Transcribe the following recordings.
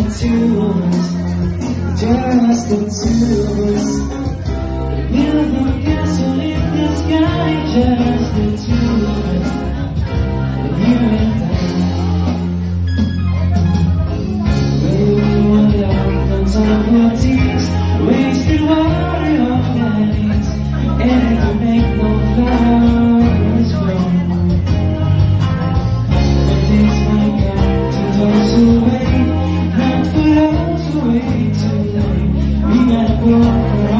Just the two of us, just the two. 我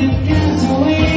you get away